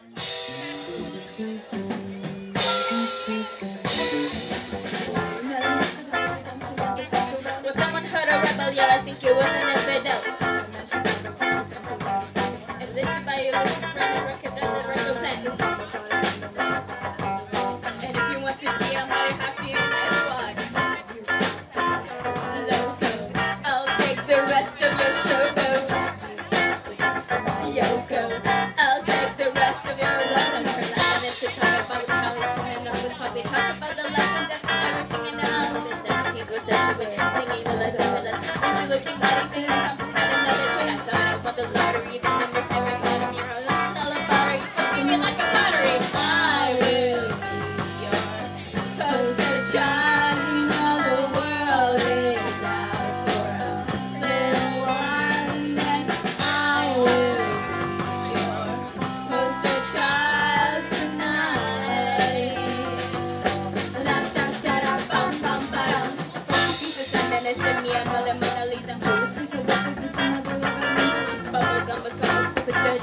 When someone heard a rebel yell, I think it was an conversation with singing the you're looking funny, thinking I'm to having and then it's when I thought I won the lottery, the numbers never come.